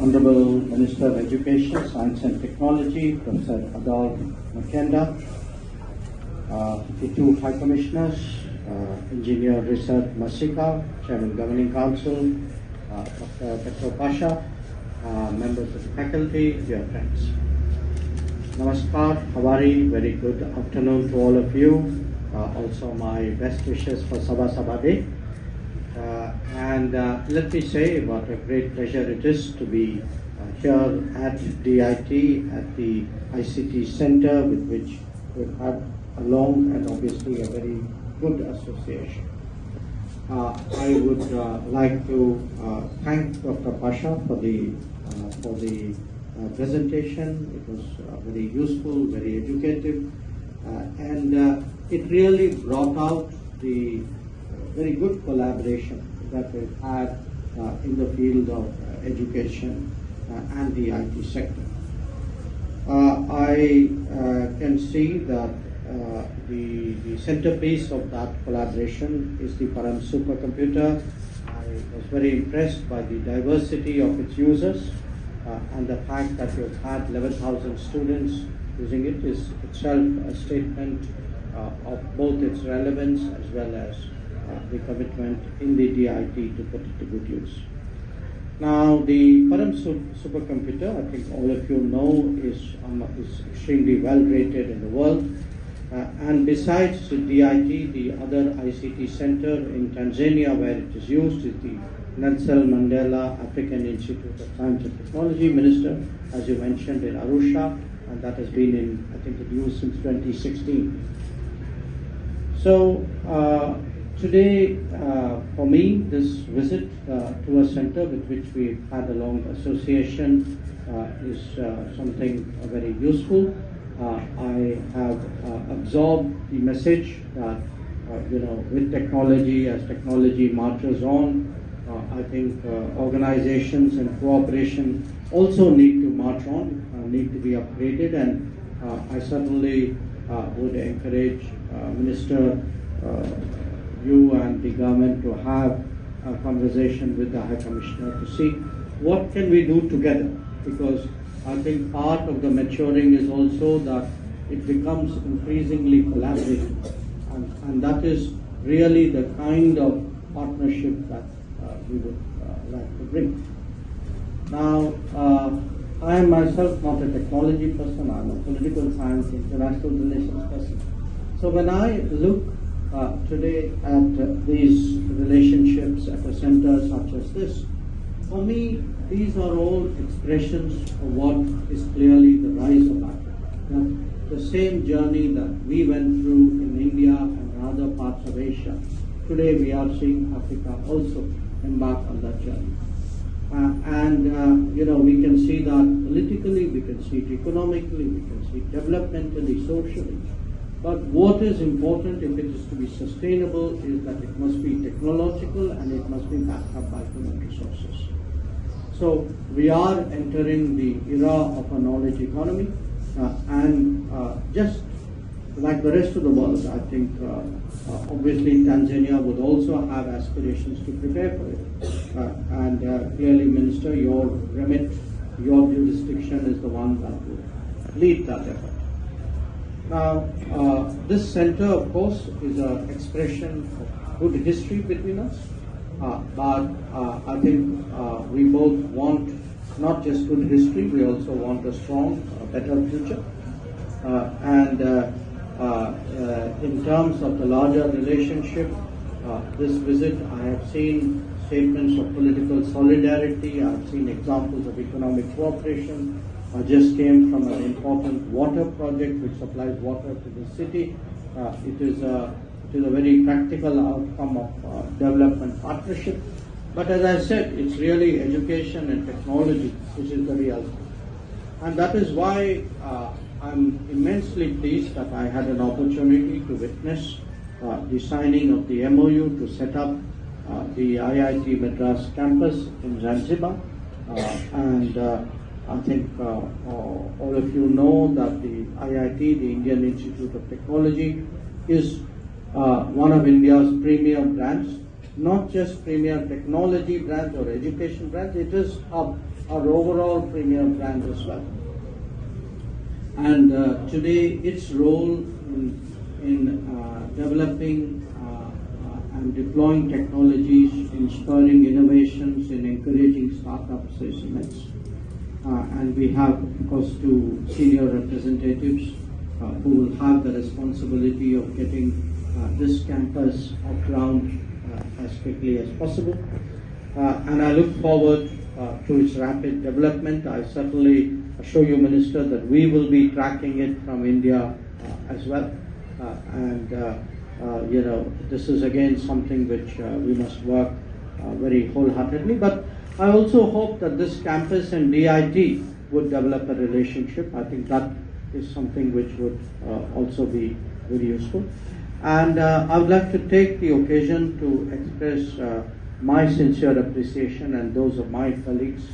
Honorable Minister of Education, Science and Technology, Professor Adolf Mkenda, uh, the two High Commissioners, uh, Engineer Risat Masika, Chairman Governing Council, uh, Dr. Petro Pasha, uh, members of the faculty, dear friends. Namaskar, Habari, very good afternoon to all of you. Uh, also my best wishes for Saba Saba Day. Uh, and uh, let me say what a great pleasure it is to be uh, here at DIT, at the ICT Center, with which we've had a long and obviously a very good association. Uh, I would uh, like to uh, thank Dr. Pasha for the for the presentation. It was very useful, very educative, and it really brought out the very good collaboration that we've had uh, in the field of uh, education uh, and the IT sector. Uh, I can see that the, the centerpiece of that collaboration is the Param supercomputer. I was very impressed by the diversity of its users and the fact that we've had 11,000 students using it is itself a statement uh, of both its relevance as well as the commitment in the DIT to put it to good use. Now, the Param su- supercomputer, I think all of you know, is, um, is extremely well rated in the world. Uh, and besides the DIT, the other ICT center in Tanzania where it is used is the Nelson Mandela African Institute of Science and Technology, Minister, as you mentioned, in Arusha, and that has been in, I think, in use since 2016. So, uh, Today, uh, for me, this visit uh, to a center with which we've had a long association uh, is uh, something very useful. Uh, I have absorbed the message that, you know, with technology, as technology marches on, I think organizations and cooperation also need to march on, need to be upgraded, and I certainly would encourage Minister you and the government to have a conversation with the High Commissioner to see what can we do together. Because I think part of the maturing is also that it becomes increasingly collaborative. And, and that is really the kind of partnership that uh, we would uh, like to bring. Now, uh, I am myself not a technology person, I'm a political science, international relations person. So when I look uh, today at uh, these relationships at a center such as this. For me, these are all expressions of what is clearly the rise of Africa. That the same journey that we went through in India and other parts of Asia, today we are seeing Africa also embark on that journey. Uh, and uh, you know we can see that politically, we can see it economically, we can see it developmentally, socially. But what is important if it is to be sustainable is that it must be technological and it must be backed up by human resources. So we are entering the era of a knowledge economy uh, and uh, just like the rest of the world, I think uh, uh, obviously Tanzania would also have aspirations to prepare for it. Uh, and uh, clearly, Minister, your remit, your jurisdiction is the one that will lead that effort. Now, uh, this center, of course, is an expression of good history between us, uh, but uh, I think uh, we both want not just good history, we also want a strong, uh, better future. Uh, and uh, in terms of the larger relationship, this visit, I have seen statements of political solidarity, I have seen examples of economic cooperation, I just came from an important water project which supplies water to the city. Uh, it is a it is a very practical outcome of uh, development partnership. But as I said, it's really education and technology which is the real thing. And that is why uh, I'm immensely pleased that I had an opportunity to witness uh, the signing of the MOU to set up uh, the IIT Madras campus in Zanzibar. Uh, and uh, I think uh, uh, all of you know that the IIT, the Indian Institute of Technology, is uh, one of India's premier brands. not just premier technology branch or education branch, it is our, our overall premier brand as well. And uh, today, its role in, in uh, developing uh, and deploying technologies, in spurring innovations, in encouraging startups is immense. Uh, and we have, of course, two senior representatives uh, who will have the responsibility of getting uh, this campus off ground as quickly as possible. And I look forward to its rapid development. I certainly assure you, Minister, that we will be tracking it from India as well. And, uh, you know, this is again something which uh, we must work uh, very wholeheartedly. But I also hope that this campus and DIT would develop a relationship. I think that is something which would uh, also be very useful. And uh, I would like to take the occasion to express uh, my sincere appreciation and those of my colleagues